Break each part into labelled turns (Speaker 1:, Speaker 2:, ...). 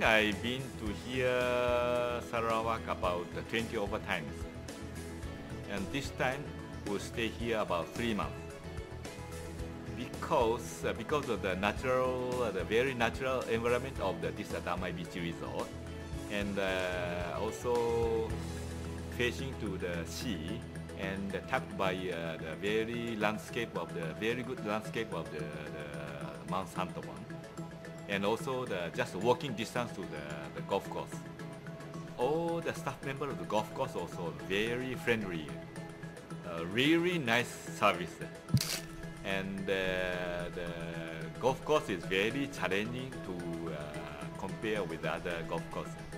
Speaker 1: think I've been to here Sarawak about 20 over times. And this time we'll stay here about three months. Because, uh, because of the natural, uh, the very natural environment of the, this Damai Beach Resort. And uh, also facing to the sea and tapped by uh, the very landscape of the very good landscape of the, the Mount Santubong and also the just walking distance to the, the golf course. All the staff members of the golf course also very friendly, really nice service. And uh, the golf course is very challenging to uh, compare with other golf courses.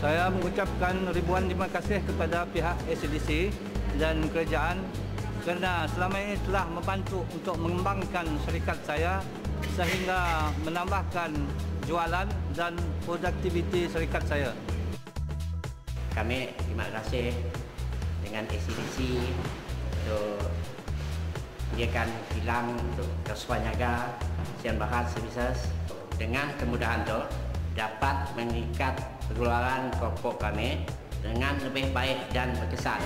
Speaker 2: Saya mengucapkan ribuan terima kasih kepada pihak ACDC dan kerajaan kerana selama ini telah membantu untuk mengembangkan syarikat saya sehingga menambahkan jualan dan produktiviti syarikat saya.
Speaker 3: Kami terima kasih dengan ACDC untuk menyediakan kilang untuk Kesuan Niaga Sian Bahat Services dengan kemudahan itu dapat mengikat pengeluaran pokok kami dengan lebih baik dan berkesan.